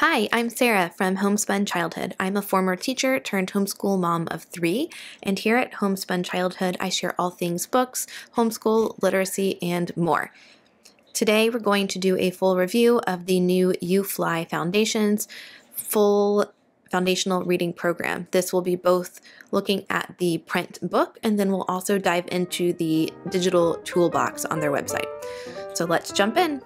Hi, I'm Sarah from Homespun Childhood. I'm a former teacher turned homeschool mom of three, and here at Homespun Childhood, I share all things books, homeschool, literacy, and more. Today, we're going to do a full review of the new UFLI Foundations full foundational reading program. This will be both looking at the print book and then we'll also dive into the digital toolbox on their website. So let's jump in.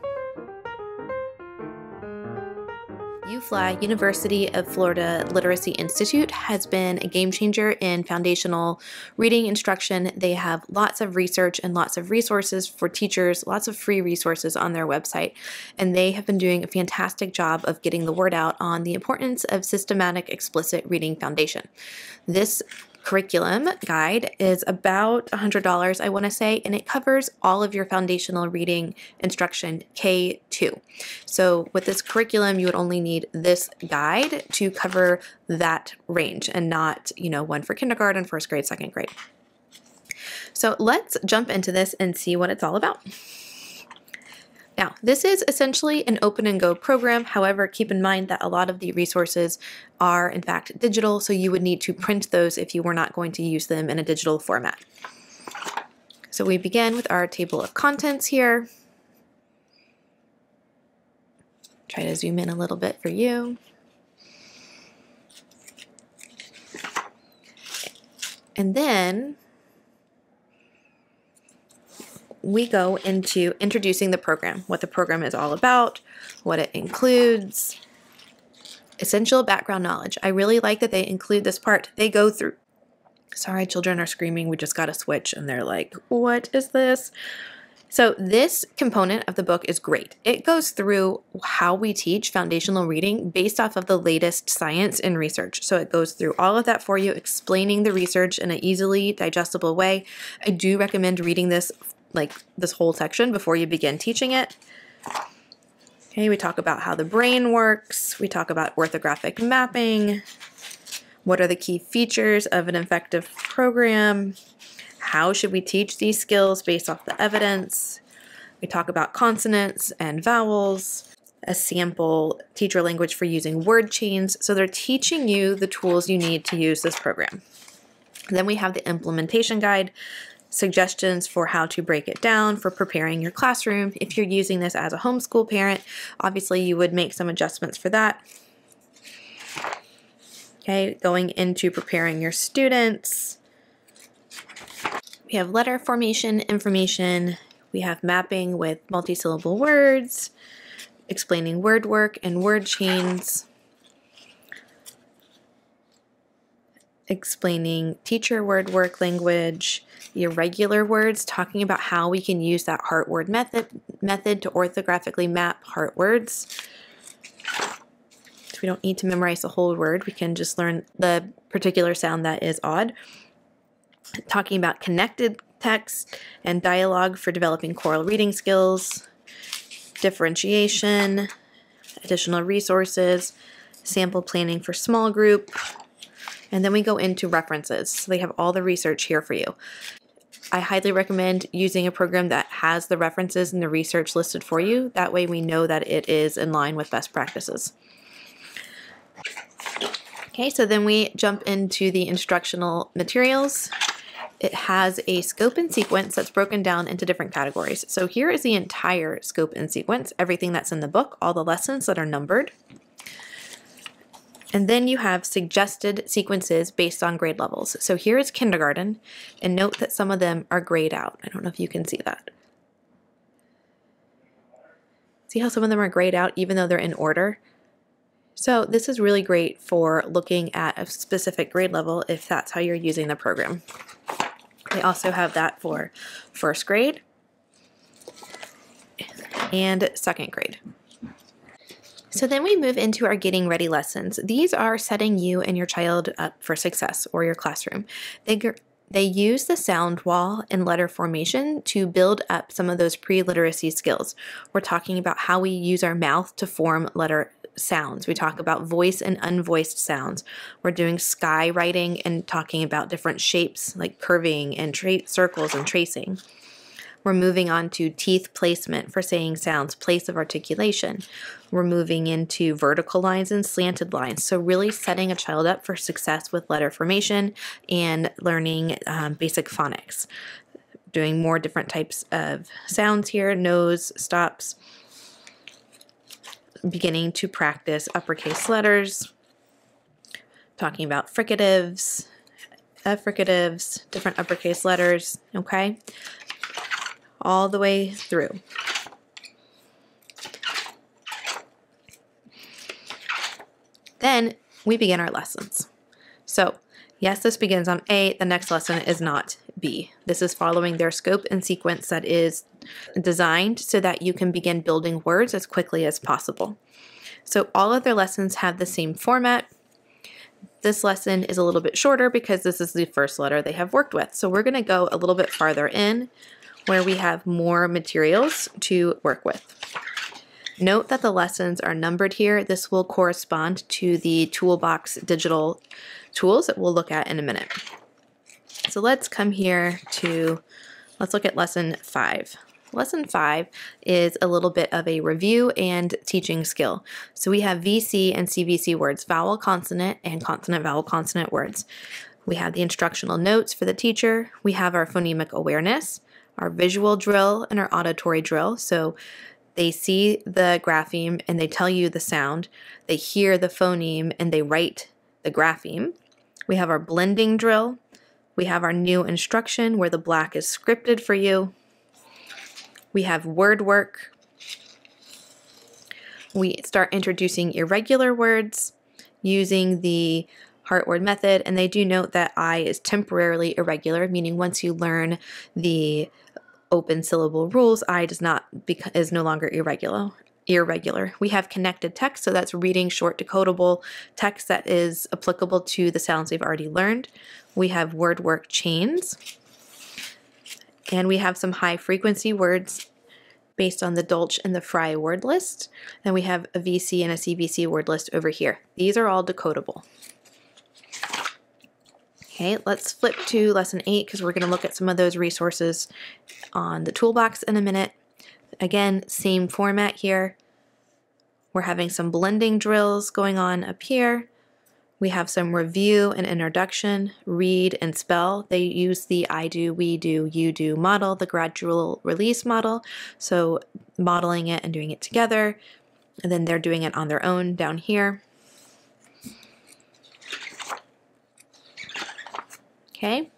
UFLI, University of Florida Literacy Institute, has been a game changer in foundational reading instruction. They have lots of research and lots of resources for teachers, lots of free resources on their website, and they have been doing a fantastic job of getting the word out on the importance of systematic explicit reading foundation. This curriculum guide is about $100, I want to say, and it covers all of your foundational reading instruction K2. So with this curriculum, you would only need this guide to cover that range and not, you know, one for kindergarten, first grade, second grade. So let's jump into this and see what it's all about. Now, this is essentially an open and go program. However, keep in mind that a lot of the resources are in fact digital, so you would need to print those if you were not going to use them in a digital format. So we begin with our table of contents here. Try to zoom in a little bit for you. And then we go into introducing the program, what the program is all about, what it includes, essential background knowledge. I really like that they include this part. They go through, sorry, children are screaming, we just got a switch, and they're like, what is this? So this component of the book is great. It goes through how we teach foundational reading based off of the latest science and research. So it goes through all of that for you, explaining the research in an easily digestible way. I do recommend reading this like this whole section before you begin teaching it. Okay, we talk about how the brain works. We talk about orthographic mapping. What are the key features of an effective program? How should we teach these skills based off the evidence? We talk about consonants and vowels, a sample teacher language for using word chains. So they're teaching you the tools you need to use this program. Then we have the implementation guide suggestions for how to break it down for preparing your classroom. If you're using this as a homeschool parent, obviously you would make some adjustments for that. Okay, going into preparing your students. We have letter formation information. We have mapping with multisyllable words, explaining word work and word chains. explaining teacher word work language, irregular words, talking about how we can use that heart word method, method to orthographically map heart words. So we don't need to memorize the whole word, we can just learn the particular sound that is odd. Talking about connected text and dialogue for developing choral reading skills, differentiation, additional resources, sample planning for small group, and then we go into references. So they have all the research here for you. I highly recommend using a program that has the references and the research listed for you. That way we know that it is in line with best practices. Okay, so then we jump into the instructional materials. It has a scope and sequence that's broken down into different categories. So here is the entire scope and sequence, everything that's in the book, all the lessons that are numbered. And then you have suggested sequences based on grade levels. So here is kindergarten, and note that some of them are grayed out. I don't know if you can see that. See how some of them are grayed out even though they're in order? So this is really great for looking at a specific grade level if that's how you're using the program. They also have that for first grade and second grade. So then we move into our getting ready lessons. These are setting you and your child up for success or your classroom. They they use the sound wall and letter formation to build up some of those pre-literacy skills. We're talking about how we use our mouth to form letter sounds. We talk about voice and unvoiced sounds. We're doing sky writing and talking about different shapes like curving and circles and tracing. We're moving on to teeth placement for saying sounds, place of articulation. We're moving into vertical lines and slanted lines. So, really setting a child up for success with letter formation and learning um, basic phonics. Doing more different types of sounds here, nose, stops. Beginning to practice uppercase letters. Talking about fricatives, affricatives, different uppercase letters, okay? All the way through. Then we begin our lessons. So, yes, this begins on A, the next lesson is not B. This is following their scope and sequence that is designed so that you can begin building words as quickly as possible. So, all of their lessons have the same format. This lesson is a little bit shorter because this is the first letter they have worked with. So, we're going to go a little bit farther in where we have more materials to work with. Note that the lessons are numbered here. This will correspond to the toolbox digital tools that we'll look at in a minute. So let's come here to, let's look at lesson five. Lesson five is a little bit of a review and teaching skill. So we have VC and CVC words, vowel consonant and consonant vowel consonant words. We have the instructional notes for the teacher. We have our phonemic awareness, our visual drill, and our auditory drill. So they see the grapheme and they tell you the sound. They hear the phoneme and they write the grapheme. We have our blending drill. We have our new instruction where the black is scripted for you. We have word work. We start introducing irregular words using the heart word method. And they do note that I is temporarily irregular, meaning once you learn the open syllable rules, I does not is no longer irregular. Irregular. We have connected text, so that's reading short decodable text that is applicable to the sounds we've already learned. We have word work chains, and we have some high frequency words based on the Dolch and the Fry word list. And we have a VC and a CVC word list over here. These are all decodable. Okay, let's flip to lesson eight because we're going to look at some of those resources on the toolbox in a minute. Again, same format here. We're having some blending drills going on up here. We have some review and introduction, read and spell. They use the I do, we do, you do model, the gradual release model. So modeling it and doing it together. And then they're doing it on their own down here. Okay.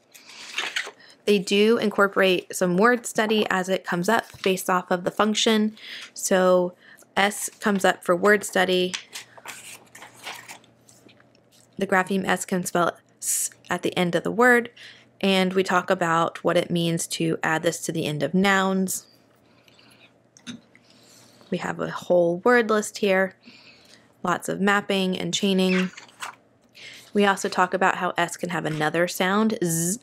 They do incorporate some word study as it comes up based off of the function. So S comes up for word study. The grapheme S can spell S at the end of the word. And we talk about what it means to add this to the end of nouns. We have a whole word list here, lots of mapping and chaining. We also talk about how S can have another sound, Z.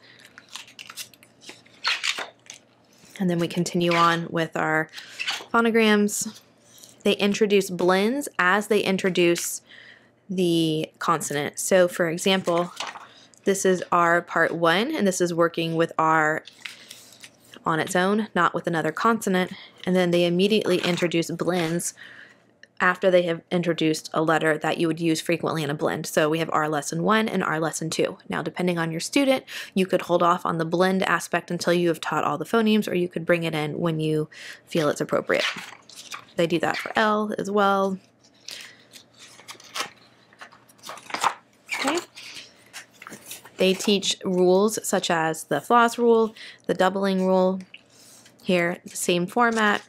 And then we continue on with our phonograms. They introduce blends as they introduce the consonant. So for example, this is R part one, and this is working with R on its own, not with another consonant. And then they immediately introduce blends after they have introduced a letter that you would use frequently in a blend. So we have R lesson one and R lesson two. Now, depending on your student, you could hold off on the blend aspect until you have taught all the phonemes, or you could bring it in when you feel it's appropriate. They do that for L as well. Okay. They teach rules such as the floss rule, the doubling rule. Here, the same format.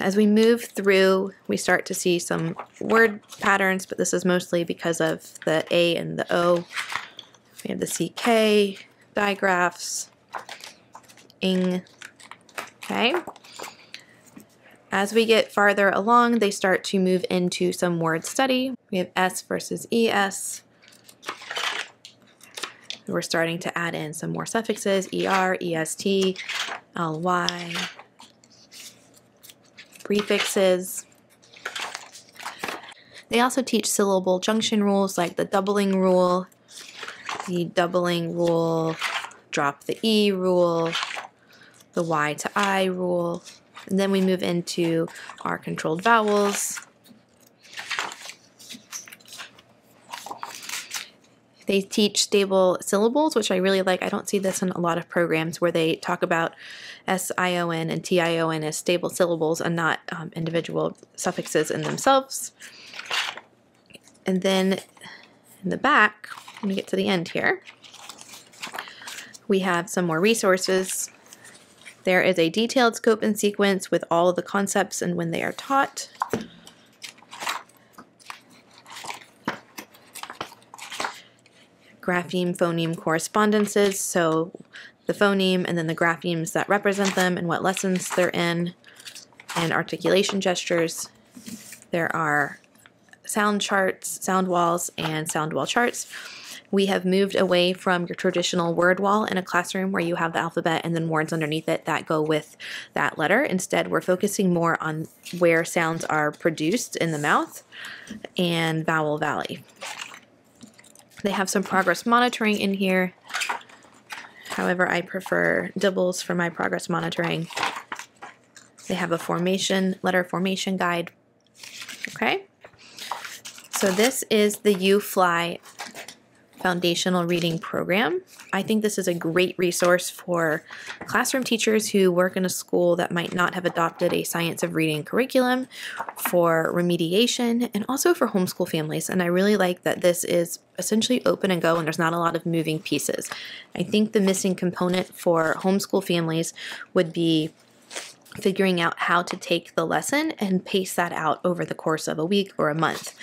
As we move through, we start to see some word patterns, but this is mostly because of the A and the O. We have the CK, digraphs, ing, okay? As we get farther along, they start to move into some word study. We have S versus ES. We're starting to add in some more suffixes, ER, EST, LY, prefixes. They also teach syllable junction rules like the doubling rule, the doubling rule, drop the E rule, the Y to I rule, and then we move into our controlled vowels. They teach stable syllables, which I really like. I don't see this in a lot of programs where they talk about S-I-O-N and T-I-O-N as stable syllables and not um, individual suffixes in themselves. And then in the back, when we get to the end here, we have some more resources. There is a detailed scope and sequence with all of the concepts and when they are taught. grapheme phoneme correspondences, so the phoneme and then the graphemes that represent them and what lessons they're in, and articulation gestures. There are sound charts, sound walls, and sound wall charts. We have moved away from your traditional word wall in a classroom where you have the alphabet and then words underneath it that go with that letter. Instead, we're focusing more on where sounds are produced in the mouth and vowel valley. They have some progress monitoring in here. However, I prefer DIBELS for my progress monitoring. They have a formation, letter formation guide. Okay. So this is the UFLI foundational reading program. I think this is a great resource for classroom teachers who work in a school that might not have adopted a science of reading curriculum, for remediation, and also for homeschool families. And I really like that this is essentially open and go and there's not a lot of moving pieces. I think the missing component for homeschool families would be figuring out how to take the lesson and pace that out over the course of a week or a month.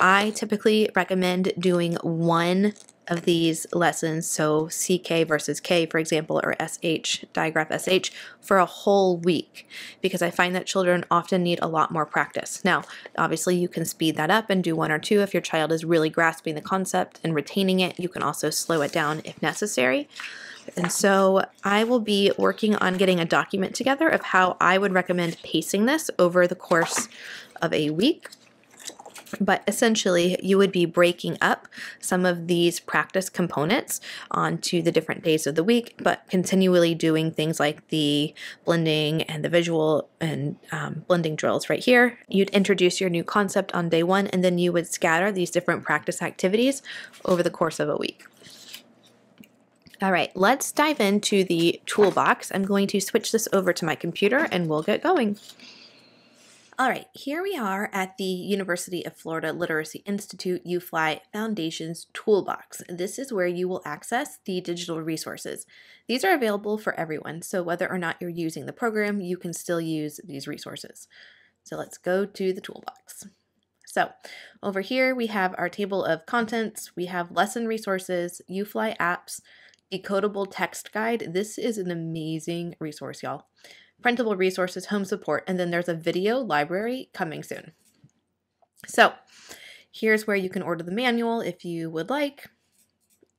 I typically recommend doing one of these lessons, so CK versus K, for example, or SH, digraph SH, for a whole week, because I find that children often need a lot more practice. Now, obviously, you can speed that up and do one or two if your child is really grasping the concept and retaining it. You can also slow it down if necessary. And so I will be working on getting a document together of how I would recommend pacing this over the course of a week. But essentially, you would be breaking up some of these practice components onto the different days of the week, but continually doing things like the blending and the visual and um, blending drills right here. You'd introduce your new concept on day one, and then you would scatter these different practice activities over the course of a week. All right, let's dive into the toolbox. I'm going to switch this over to my computer and we'll get going. All right, here we are at the University of Florida Literacy Institute UFLI Foundations Toolbox. This is where you will access the digital resources. These are available for everyone, so whether or not you're using the program, you can still use these resources. So let's go to the toolbox. So over here, we have our table of contents. We have lesson resources, UFLI apps, Decodable Text Guide. This is an amazing resource, y'all. Printable resources, home support, and then there's a video library coming soon. So here's where you can order the manual if you would like.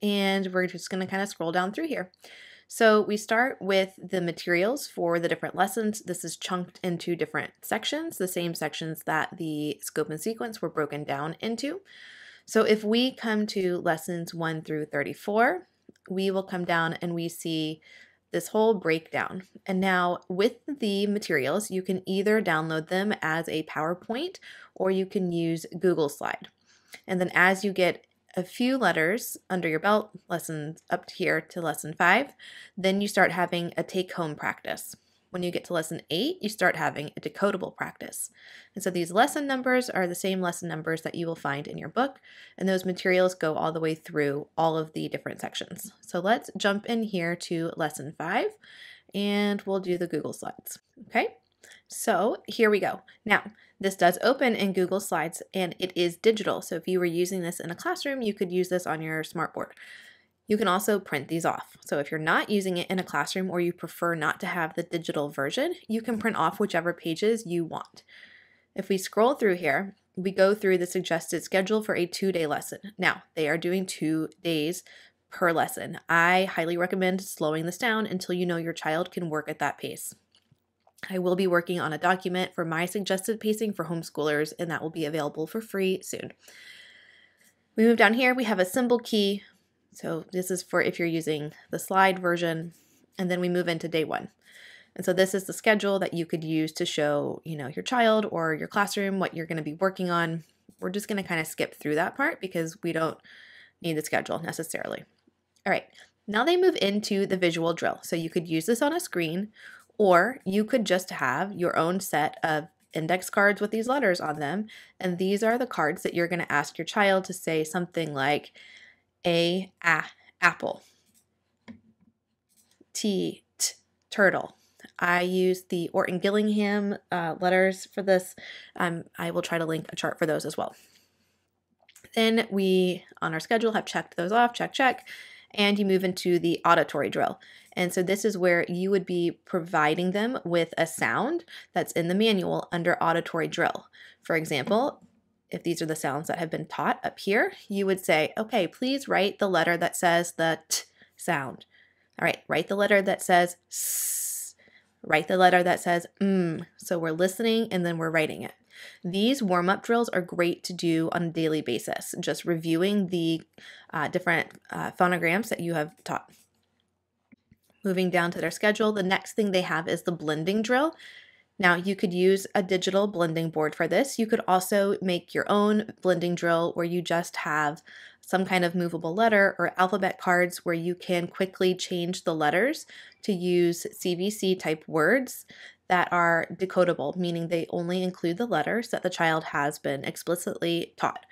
And we're just going to kind of scroll down through here. So we start with the materials for the different lessons. This is chunked into different sections, the same sections that the scope and sequence were broken down into. So if we come to lessons 1 through 34, we will come down and we see this whole breakdown. And now with the materials, you can either download them as a PowerPoint or you can use Google Slide. And then as you get a few letters under your belt, lessons up here to lesson five, then you start having a take home practice. When you get to lesson eight, you start having a decodable practice. And so these lesson numbers are the same lesson numbers that you will find in your book, and those materials go all the way through all of the different sections. So let's jump in here to lesson five, and we'll do the Google Slides. Okay, so here we go. Now, this does open in Google Slides and it is digital. So if you were using this in a classroom, you could use this on your smartboard. You can also print these off. So if you're not using it in a classroom or you prefer not to have the digital version, you can print off whichever pages you want. If we scroll through here, we go through the suggested schedule for a two-day lesson. Now, they are doing two days per lesson. I highly recommend slowing this down until you know your child can work at that pace. I will be working on a document for my suggested pacing for homeschoolers, and that will be available for free soon. We move down here, we have a symbol key so this is for if you're using the slide version, and then we move into day one. And so this is the schedule that you could use to show, you know, your child or your classroom what you're going to be working on. We're just going to kind of skip through that part because we don't need the schedule necessarily. All right, now they move into the visual drill. So you could use this on a screen or you could just have your own set of index cards with these letters on them. And these are the cards that you're going to ask your child to say something like A, A, apple, T, t turtle. I use the Orton Gillingham uh, letters for this. Um, I will try to link a chart for those as well. Then we, on our schedule, have checked those off, check, check, and you move into the auditory drill. And so this is where you would be providing them with a sound that's in the manual under auditory drill. For example, if these are the sounds that have been taught up here, you would say, okay, please write the letter that says the t sound. All right, write the letter that says s. Write the letter that says mm. So we're listening and then we're writing it. These warm up drills are great to do on a daily basis, just reviewing the uh, different uh, phonograms that you have taught. Moving down to their schedule, the next thing they have is the blending drill. Now, you could use a digital blending board for this. You could also make your own blending drill where you just have some kind of movable letter or alphabet cards where you can quickly change the letters to use CVC type words that are decodable, meaning they only include the letters that the child has been explicitly taught.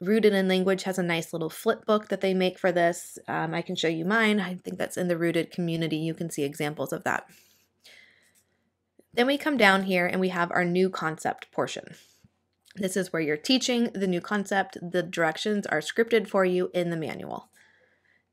Rooted in Language has a nice little flip book that they make for this. Um, I can show you mine. I think that's in the Rooted community. You can see examples of that. Then we come down here and we have our new concept portion. This is where you're teaching the new concept. The directions are scripted for you in the manual.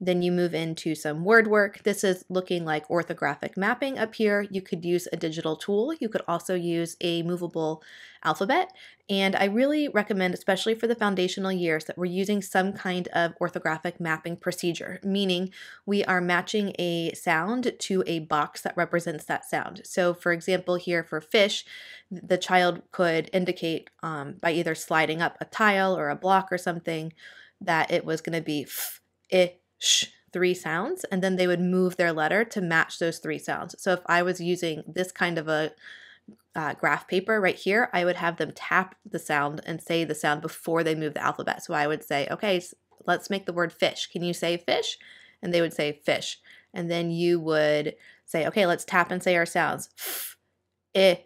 Then you move into some word work. This is looking like orthographic mapping up here. You could use a digital tool. You could also use a movable alphabet. And I really recommend, especially for the foundational years, that we're using some kind of orthographic mapping procedure, meaning we are matching a sound to a box that represents that sound. So for example, here for fish, the child could indicate um, by either sliding up a tile or a block or something that it was going to be f, i, sh three sounds and then they would move their letter to match those three sounds. So if I was using this kind of a uh, graph paper right here, I would have them tap the sound and say the sound before they move the alphabet. So I would say, okay, let's make the word fish. Can you say fish? And they would say fish. And then you would say, okay, let's tap and say our sounds. F,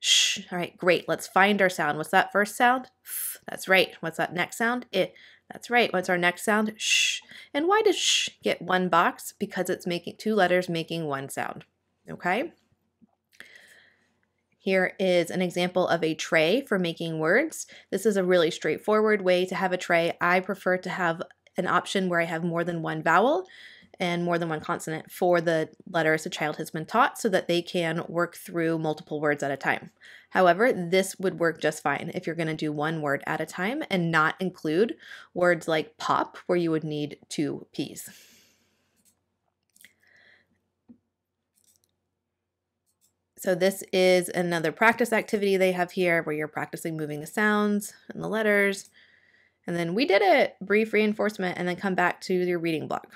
sh. All right, great. Let's find our sound. What's that first sound? F. That's right. What's that next sound? I. That's right. What's our next sound? Shh. And why does shh get one box? Because it's making two letters making one sound. Okay. Here is an example of a tray for making words. This is a really straightforward way to have a tray. I prefer to have an option where I have more than one vowel and more than one consonant for the letters a child has been taught so that they can work through multiple words at a time. However, this would work just fine if you're going to do one word at a time and not include words like pop, where you would need two P's. So this is another practice activity they have here where you're practicing moving the sounds and the letters. And then we did it, brief reinforcement, and then come back to your reading block.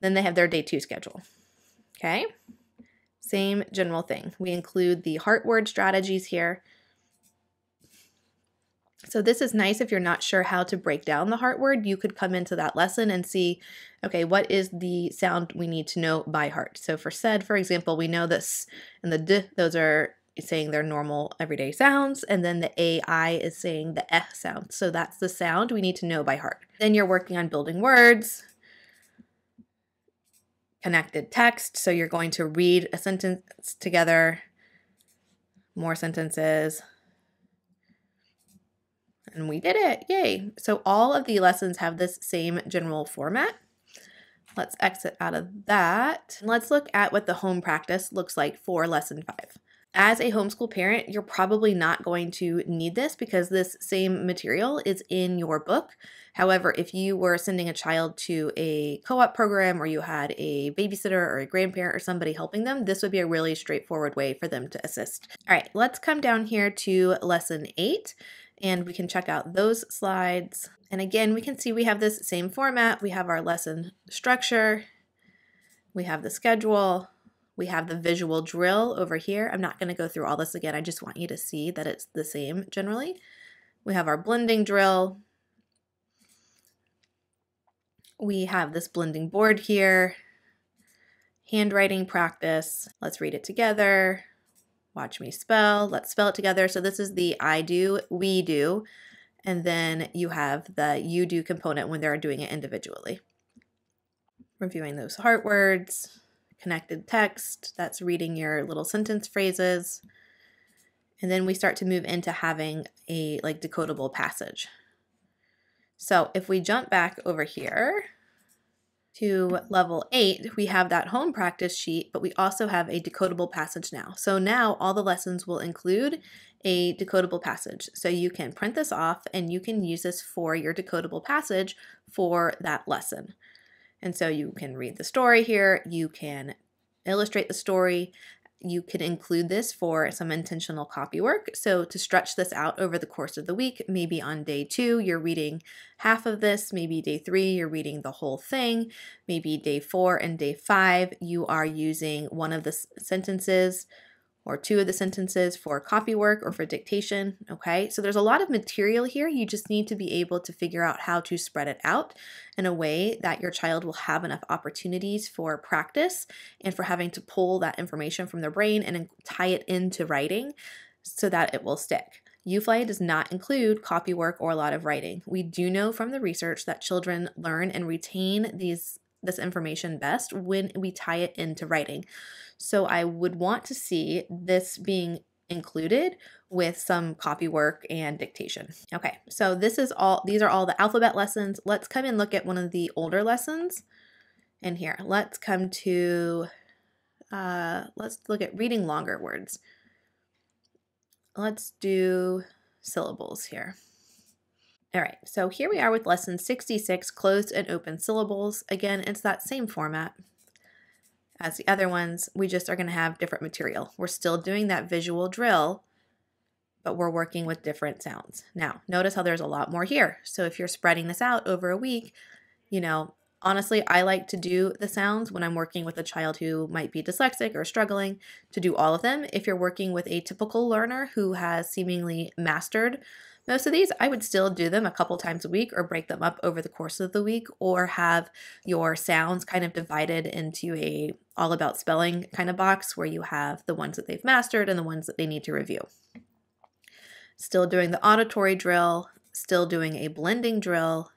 Then they have their day two schedule. Okay. Same general thing. We include the heart word strategies here. So this is nice if you're not sure how to break down the heart word. You could come into that lesson and see, okay, what is the sound we need to know by heart? So for said, for example, we know this and the d, those are saying their normal everyday sounds, and then the AI is saying the eh sound. So that's the sound we need to know by heart. Then you're working on building words, connected text. So you're going to read a sentence together, more sentences. And we did it. Yay. So all of the lessons have this same general format. Let's exit out of that. And let's look at what the home practice looks like for lesson five. As a homeschool parent, you're probably not going to need this because this same material is in your book. However, if you were sending a child to a co op program or you had a babysitter or a grandparent or somebody helping them, this would be a really straightforward way for them to assist. All right, let's come down here to lesson eight and we can check out those slides. And again, we can see we have this same format. We have our lesson structure, we have the schedule, We have the visual drill over here. I'm not going to go through all this again. I just want you to see that it's the same generally. We have our blending drill. We have this blending board here. Handwriting practice. Let's read it together. Watch me spell. Let's spell it together. So this is the I do, we do, and then you have the you do component when they're doing it individually. Reviewing those heart words connected text, that's reading your little sentence phrases. And then we start to move into having a like decodable passage. So if we jump back over here to level eight, we have that home practice sheet, but we also have a decodable passage now. So now all the lessons will include a decodable passage. So you can print this off and you can use this for your decodable passage for that lesson. And so you can read the story here, you can illustrate the story, you can include this for some intentional copy work. So to stretch this out over the course of the week, maybe on day two, you're reading half of this, maybe day three, you're reading the whole thing, maybe day four and day five, you are using one of the sentences or two of the sentences for copy work or for dictation, okay? So there's a lot of material here. You just need to be able to figure out how to spread it out in a way that your child will have enough opportunities for practice and for having to pull that information from their brain and tie it into writing so that it will stick. UFLI does not include copy work or a lot of writing. We do know from the research that children learn and retain these this information best when we tie it into writing. So I would want to see this being included with some copy work and dictation. Okay, so this is all, these are all the alphabet lessons. Let's come and look at one of the older lessons. in here, let's come to, uh, let's look at reading longer words. Let's do syllables here. All right, so here we are with lesson 66, closed and open syllables. Again, it's that same format as the other ones. We just are going to have different material. We're still doing that visual drill, but we're working with different sounds. Now, notice how there's a lot more here. So if you're spreading this out over a week, you know, honestly, I like to do the sounds when I'm working with a child who might be dyslexic or struggling to do all of them. If you're working with a typical learner who has seemingly mastered most of these, I would still do them a couple times a week or break them up over the course of the week or have your sounds kind of divided into a all about spelling kind of box where you have the ones that they've mastered and the ones that they need to review. Still doing the auditory drill, still doing a blending drill.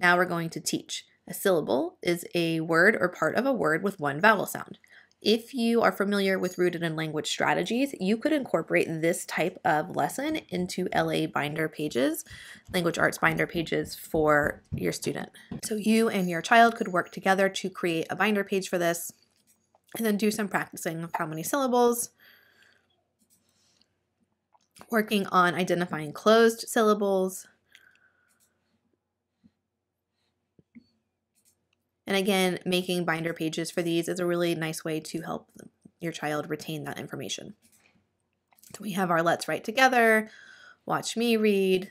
Now we're going to teach. A syllable is a word or part of a word with one vowel sound. If you are familiar with Rooted in Language Strategies, you could incorporate this type of lesson into LA binder pages, language arts binder pages for your student. So you and your child could work together to create a binder page for this and then do some practicing of how many syllables, working on identifying closed syllables, And again, making binder pages for these is a really nice way to help your child retain that information. So we have our let's write together, watch me read,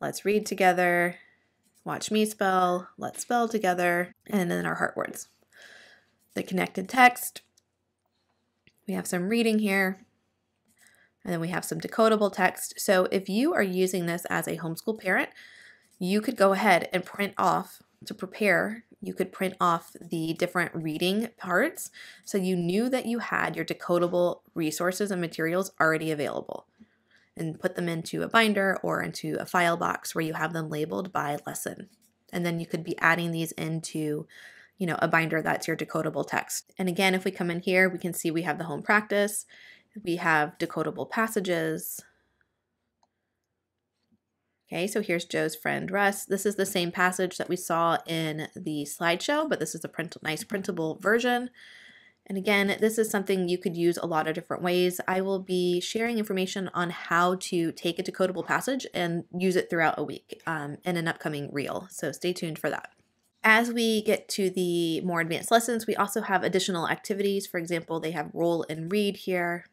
let's read together, watch me spell, let's spell together, and then our heart words. The connected text, we have some reading here, and then we have some decodable text. So if you are using this as a homeschool parent, you could go ahead and print off to prepare you could print off the different reading parts so you knew that you had your decodable resources and materials already available and put them into a binder or into a file box where you have them labeled by lesson. And then you could be adding these into you know, a binder that's your decodable text. And again, if we come in here, we can see we have the home practice, we have decodable passages, Okay, so here's Joe's friend Russ. This is the same passage that we saw in the slideshow, but this is a print nice printable version. And again, this is something you could use a lot of different ways. I will be sharing information on how to take a decodable passage and use it throughout a week um, in an upcoming reel, so stay tuned for that. As we get to the more advanced lessons, we also have additional activities. For example, they have roll and read here.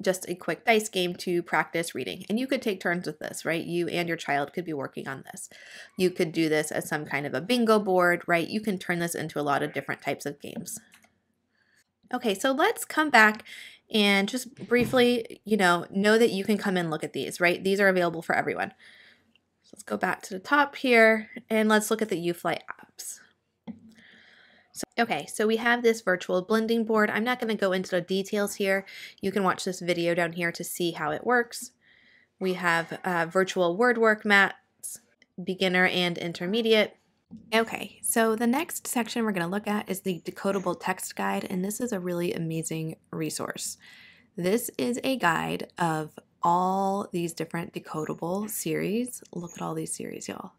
Just a quick dice game to practice reading. And you could take turns with this, right? You and your child could be working on this. You could do this as some kind of a bingo board, right? You can turn this into a lot of different types of games. Okay, so let's come back and just briefly, you know, know that you can come and look at these, right? These are available for everyone. So let's go back to the top here and let's look at the UFLI apps. So, okay, so we have this virtual blending board. I'm not going to go into the details here. You can watch this video down here to see how it works. We have uh, virtual word work mats, beginner and intermediate. Okay, so the next section we're going to look at is the decodable text guide, and this is a really amazing resource. This is a guide of all these different decodable series. Look at all these series, y'all.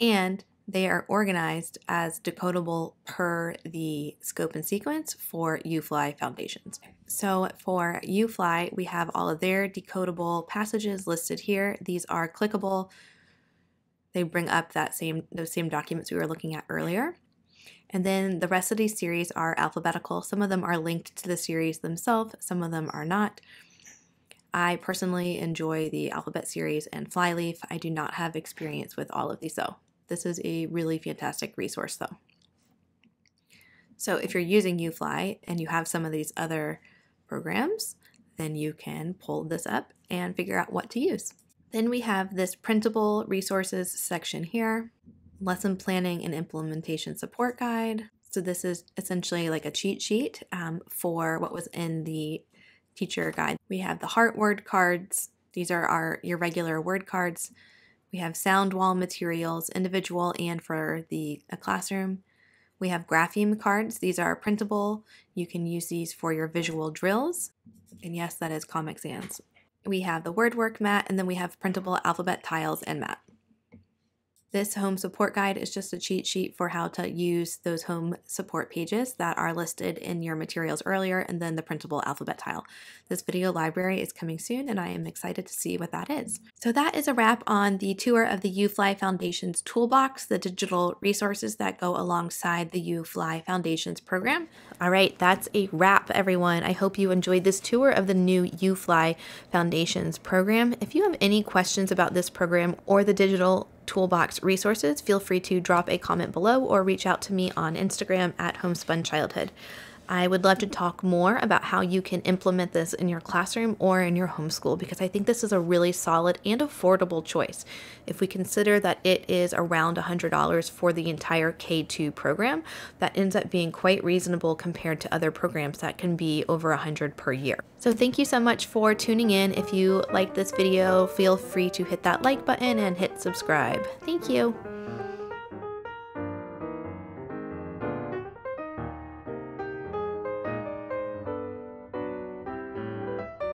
And they are organized as decodable per the scope and sequence for UFLI foundations. So for UFLI, we have all of their decodable passages listed here. These are clickable. They bring up that same those same documents we were looking at earlier. And then the rest of these series are alphabetical. Some of them are linked to the series themselves, some of them are not. I personally enjoy the alphabet series and Flyleaf. I do not have experience with all of these though. This is a really fantastic resource though. So if you're using UFLI and you have some of these other programs, then you can pull this up and figure out what to use. Then we have this printable resources section here, lesson planning and implementation support guide. So this is essentially like a cheat sheet um, for what was in the teacher guide. We have the heart word cards. These are our your regular word cards. We have sound wall materials, individual and for the classroom. We have grapheme cards. These are printable. You can use these for your visual drills. And yes, that is Comic Sans. We have the word work mat, and then we have printable alphabet tiles and mat. This home support guide is just a cheat sheet for how to use those home support pages that are listed in your materials earlier and then the printable alphabet tile. This video library is coming soon and I am excited to see what that is. So that is a wrap on the tour of the UFLI Foundations Toolbox, the digital resources that go alongside the UFLI Foundations program. All right, that's a wrap everyone. I hope you enjoyed this tour of the new UFLI Foundations program. If you have any questions about this program or the digital Toolbox resources, feel free to drop a comment below or reach out to me on Instagram at Homespun Childhood. I would love to talk more about how you can implement this in your classroom or in your homeschool because I think this is a really solid and affordable choice. If we consider that it is around $100 for the entire K2 program, that ends up being quite reasonable compared to other programs that can be over 100 per year. So thank you so much for tuning in. If you liked this video, feel free to hit that like button and hit subscribe. Thank you.